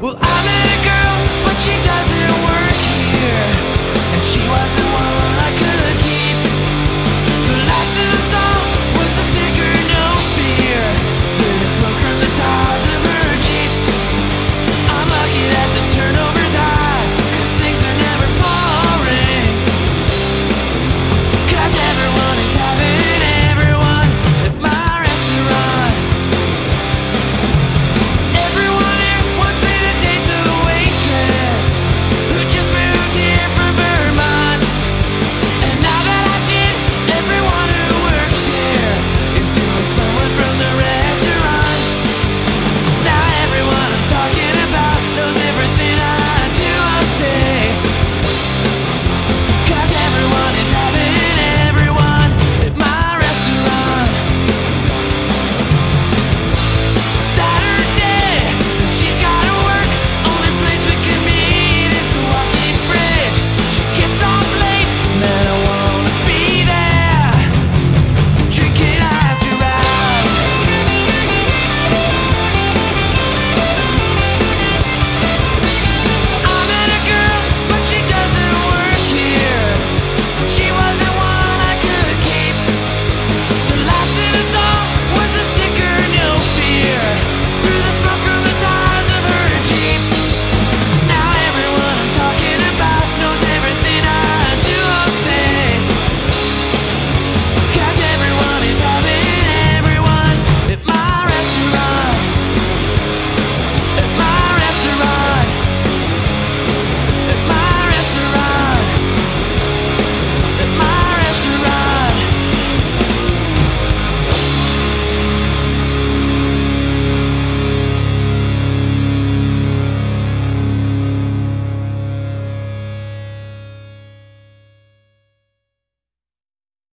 Well, I met a girl, but she doesn't